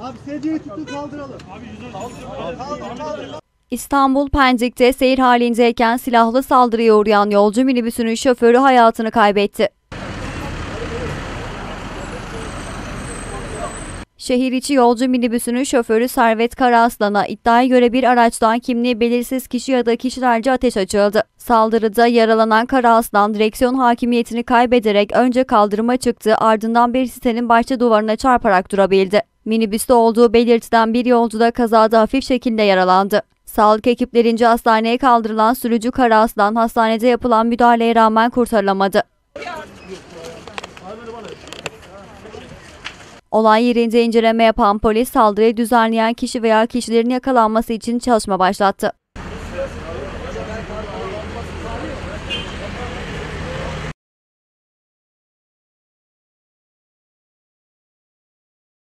Abi sedyeyi tutun kaldıralım. Kaldır kaldır. İstanbul Pendik'te seyir halindeyken silahlı saldırıya uğrayan yolcu minibüsünün şoförü hayatını kaybetti. Şehir içi yolcu minibüsünün şoförü Servet Karaaslan'a iddiaya göre bir araçtan kimliği belirsiz kişi ya da kişilerce ateş açıldı. Saldırıda yaralanan Karaaslan direksiyon hakimiyetini kaybederek önce kaldırıma çıktı ardından bir sitenin bahçe duvarına çarparak durabildi. Minibüste olduğu belirtilen bir yolcu da kazada hafif şekilde yaralandı. Sağlık ekiplerince hastaneye kaldırılan sürücü Kara Aslan hastanede yapılan müdahaleye rağmen kurtarılamadı. Olay yerinde inceleme yapan polis saldırıyı düzenleyen kişi veya kişilerin yakalanması için çalışma başlattı.